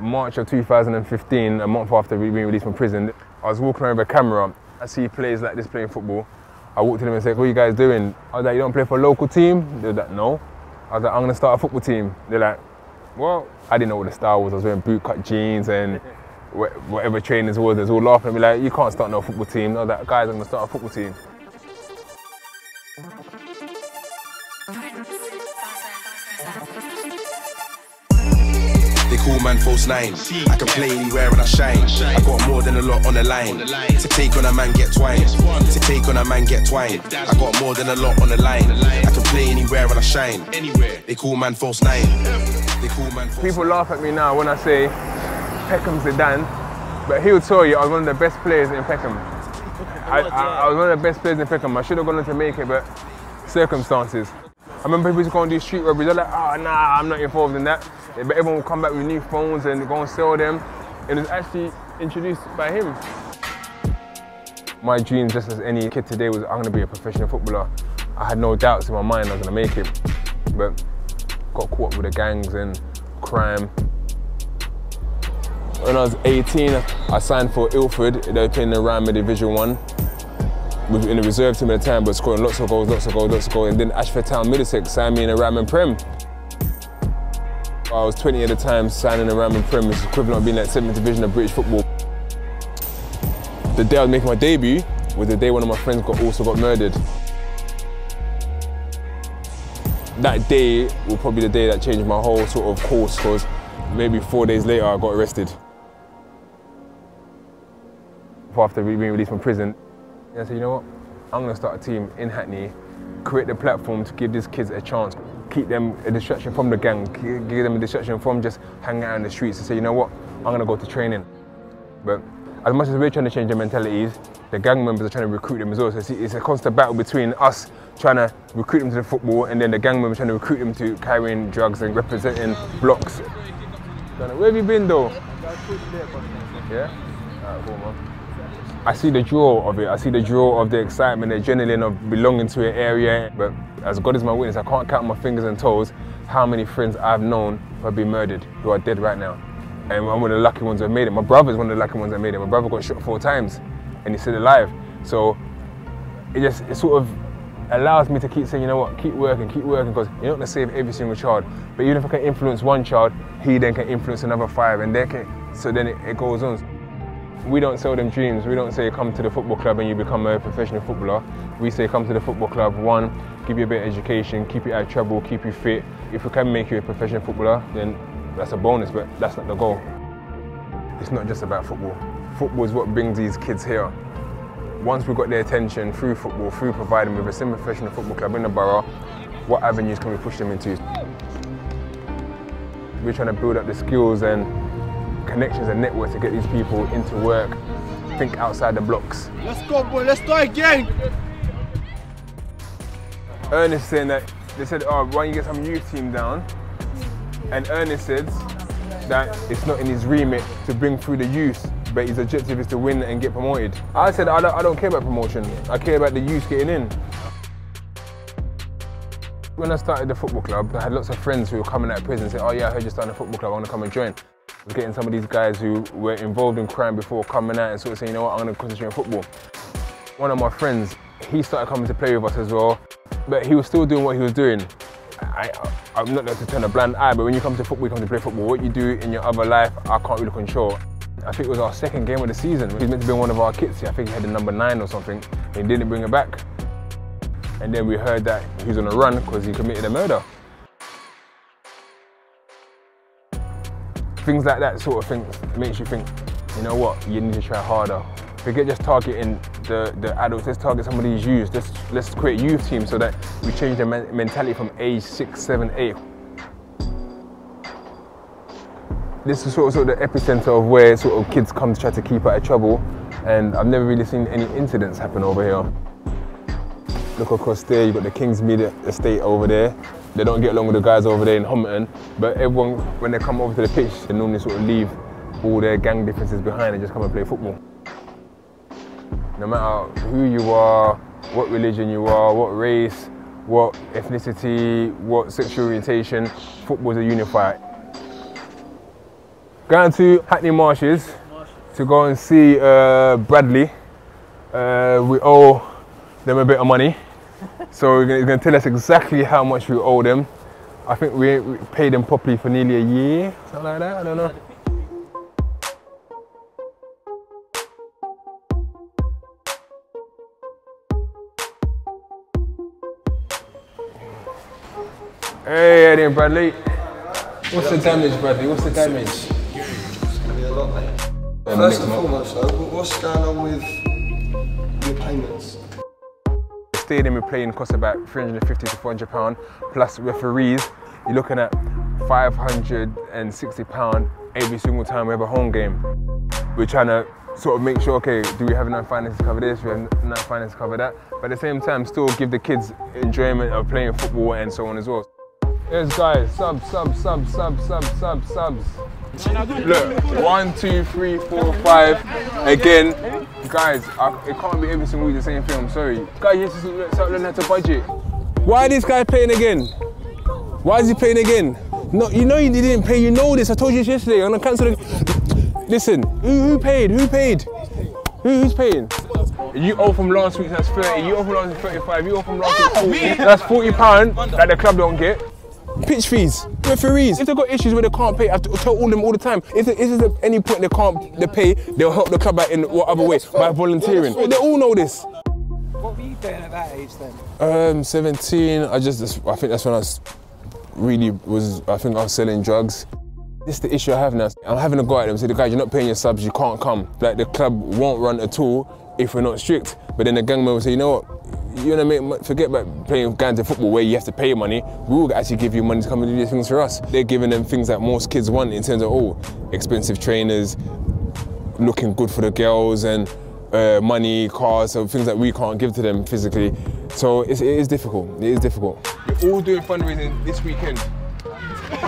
March of 2015, a month after being released from prison, I was walking around with a camera. I see players like this playing football. I walked to them and said, what are you guys doing? I was like, you don't play for a local team? They're like, no. I was like, I'm gonna start a football team. They're like, well, I didn't know what the style was. I was wearing bootcut jeans and whatever trainers was, they was all laughing at me like, you can't start no football team. I was like, guys, I'm gonna start a football team. Man false nine. I can play anywhere and I shine. I got more than a lot on the line. To take on a man, get twine. To take on a man, get twine. I got more than a lot on the line. I can play anywhere and I shine. They call man false nine. They call man false People laugh at me now when I say Peckham Zidane, but he'll tell you I was one of the best players in Peckham. I, I, I was one of the best players in Peckham. I should have gone on to make it, but circumstances. I remember people used to go and do street robberies. They're like, oh, nah, I'm not involved in that. But everyone will come back with new phones and go and sell them. It was actually introduced by him. My dream, just as any kid today, was I'm going to be a professional footballer. I had no doubts in my mind I was going to make it. But got caught up with the gangs and crime. When I was 18, I signed for Ilford. They were playing the Ryman Division 1 in the reserve team at the time, but scoring lots of goals, lots of goals, lots of goals. And then Ashford Town Middlesex signed me in a Ryman Prem. I was 20 at the time, signing a Ryman Prem, is equivalent of being like 7th division of British football. The day I was making my debut was the day one of my friends got, also got murdered. That day will probably the day that changed my whole sort of course, because maybe four days later I got arrested. After being released from prison, I said, you know what? I'm going to start a team in Hackney, create the platform to give these kids a chance, keep them a distraction from the gang, give them a distraction from just hanging out in the streets and say, you know what? I'm going to go to training. But as much as we're trying to change their mentalities, the gang members are trying to recruit them as well. So it's a constant battle between us trying to recruit them to the football and then the gang members trying to recruit them to carrying drugs and representing blocks. Where have you been though? Yeah? Alright, cool, man. I see the draw of it. I see the draw of the excitement, the adrenaline of belonging to an area. But as God is my witness, I can't count my fingers and toes how many friends I've known who have been murdered, who are dead right now. And I'm one of the lucky ones have made it. My brother's one of the lucky ones that made it. My brother got shot four times and he's still alive. So it just it sort of allows me to keep saying, you know what, keep working, keep working, because you're not gonna save every single child. But even if I can influence one child, he then can influence another five, and they can, so then it, it goes on. We don't sell them dreams. We don't say come to the football club and you become a professional footballer. We say come to the football club, one, give you a bit of education, keep you out of trouble, keep you fit. If we can make you a professional footballer, then that's a bonus, but that's not the goal. It's not just about football. Football is what brings these kids here. Once we've got their attention through football, through providing them with a semi-professional football club in the borough, what avenues can we push them into? We're trying to build up the skills and connections and networks to get these people into work, think outside the blocks. Let's go, boy. Let's start again. Ernest saying that they said, oh, why don't you get some youth team down? And Ernest said that it's not in his remit to bring through the youth, but his objective is to win and get promoted. I said, I don't, I don't care about promotion. I care about the youth getting in. When I started the football club, I had lots of friends who were coming out of prison and said, oh yeah, I heard you're starting a football club, I want to come and join. Was getting some of these guys who were involved in crime before coming out and sort of saying, you know what, I'm going to concentrate on football. One of my friends, he started coming to play with us as well, but he was still doing what he was doing. I, am not there to turn a blind eye, but when you come to football, you come to play football. What you do in your other life, I can't really control. I think it was our second game of the season. He was meant to be one of our kits. I think he had the number nine or something. He didn't bring it back. And then we heard that he was on a run because he committed a murder. Things like that sort of thing makes you think, you know what, you need to try harder. Forget just targeting the, the adults, let's target some of these youths. Let's, let's create youth teams so that we change their mentality from age six, seven, eight. This is sort of, sort of the epicenter of where sort of kids come to try to keep out of trouble and I've never really seen any incidents happen over here. Look across there, you've got the Kingsmead estate over there. They don't get along with the guys over there in Homerton, but everyone, when they come over to the pitch, they normally sort of leave all their gang differences behind and just come and play football. No matter who you are, what religion you are, what race, what ethnicity, what sexual orientation, football is a unifier. Going to Hackney Marshes to go and see uh, Bradley. Uh, we owe them a bit of money. So he's going to tell us exactly how much we owe them. I think we, paid them properly for nearly a year, something like that, I don't know. Hey, Eddie Bradley. What's the damage, Bradley? What's the damage? It's gonna be a lot, mate. First and foremost, though, what's going on with your payments? Stadium we play in costs about 350 to 400 pound plus referees. You're looking at 560 pound every single time we have a home game. We're trying to sort of make sure, okay, do we have enough finances to cover this? We have enough finances to cover that? But at the same time, still give the kids enjoyment of playing football and so on as well. Yes, guys, subs, subs, subs, subs, subs, subs, subs. Look, one, two, three, four, five. Again, guys, I, it can't be every single week the same thing. I'm sorry. Guys, you have to start learning how to budget. Why is this guy playing again? Why is he playing again? No, you know you didn't pay. You know this. I told you this yesterday. I'm gonna cancel the. Listen, who, who paid? Who paid? Who, who's paying? You owe from last week, that's 30. You owe from last week, 35. You owe from last week, 40. That's 40 pound that the club don't get. Pitch fees, referees. If they've got issues where they can't pay, I have to tell all them all the time. If, if there's at any point they can't they pay, they'll help the club out in what other way by volunteering. They all know this. What were you doing at that age then? Um, 17. I just, I think that's when I was really was. I think I was selling drugs. This is the issue I have now. I'm having a go at them and say, the guys, you're not paying your subs, you can't come. Like the club won't run at all if we're not strict. But then the gang member will say, you know what? You make forget about playing in football where you have to pay money. We will actually give you money to come and do these things for us. They're giving them things that most kids want in terms of oh, expensive trainers, looking good for the girls and uh, money, cars, so things that we can't give to them physically. So it's, it is difficult. It is difficult. We're all doing fundraising this weekend.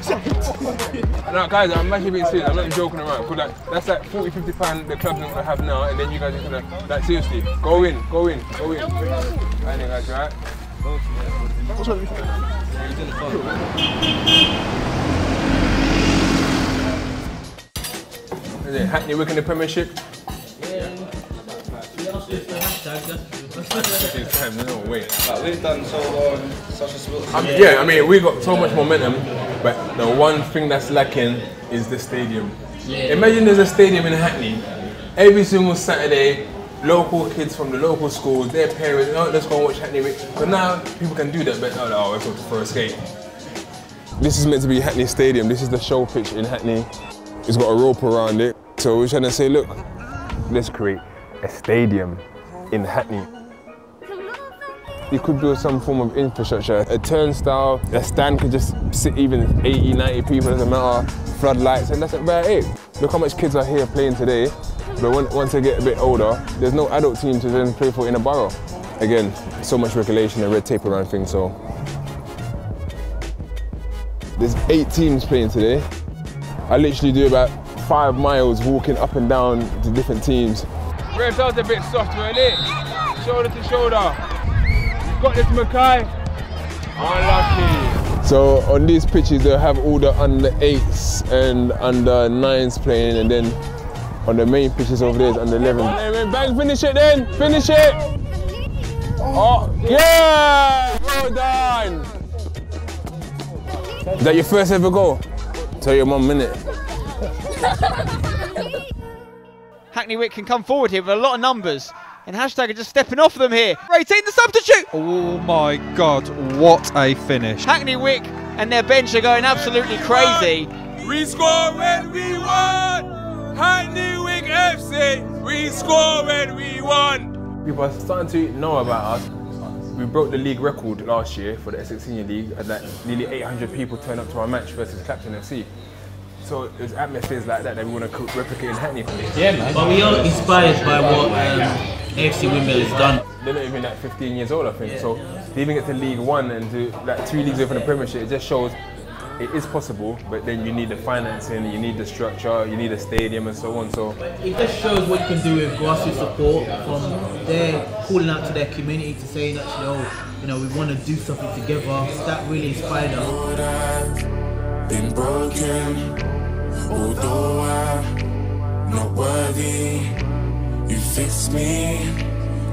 no, guys, I'm actually being serious. I'm not joking around. Cause like, that's like 40, 50 pound the club's gonna have now, and then you guys are gonna like seriously go in, go in, go in. I guys, right? What's up? Is it Hackney Wick in the Premiership? It's time, no way. Like, we've done so well in such a small I mean, yeah, I mean, we got so much momentum, but the one thing that's lacking is the stadium. Imagine there's a stadium in Hackney. Every single Saturday, local kids from the local schools, their parents, oh, let's go and watch Hackney. But now people can do that, but oh, no, let's go for a skate. This is meant to be Hackney Stadium. This is the show pitch in Hackney. It's got a rope around it. So we're trying to say, look, let's create a stadium in Hackney. You could build some form of infrastructure, a turnstile, a stand could just sit even 80, 90 people, doesn't matter, floodlights, and that's about it. Look how much kids are here playing today, but when, once they get a bit older, there's no adult team to then play for in a borough. Again, so much regulation and red tape around things, so. There's eight teams playing today. I literally do about five miles walking up and down to different teams. Revs out a bit soft, weren't it? Shoulder to shoulder. You've got this, Mackay. Unlucky. So on these pitches, they'll have all the under eights and under nines playing, and then on the main pitches over there is under 11. Bang, finish it then, finish it. Oh, yeah, well done. Is that your first ever goal? Tell your mum, minute. Hackney Wick can come forward here with a lot of numbers. And hashtag are just stepping off them here. 18 the substitute. Oh my god, what a finish. Hackney Wick and their bench are going absolutely crazy. We score when we won. Hackney Wick FC. We score when we won. People are starting to know about us. We broke the league record last year for the Essex Senior League. And that nearly 800 people turned up to our match versus Clapton FC. So there's atmospheres like that that we want to replicate in Hackney. For me. Yeah, but we are inspired by what um, AFC Wimbledon has done. They're not even like 15 years old, I think. So to even get to League One and do like two leagues away from the Premiership, it just shows it is possible. But then you need the financing, you need the structure, you need a stadium, and so on. So It just shows what you can do with grassroots support from their calling out to their community to saying that you know, you know, we want to do something together. That really inspired us. Been broken. Although I'm not worthy, you fixed me.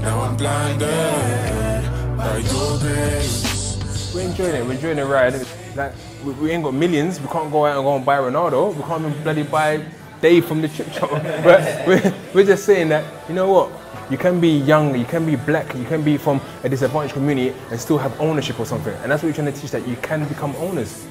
Now I'm blinded by your grace. We're enjoying it. We're enjoying the ride. Like we, we ain't got millions. We can't go out and go and buy Ronaldo. We can't even bloody buy Dave from the chip shop. but we're, we're just saying that you know what? You can be young, you can be black, you can be from a disadvantaged community and still have ownership or something. And that's what we're trying to teach that you can become owners.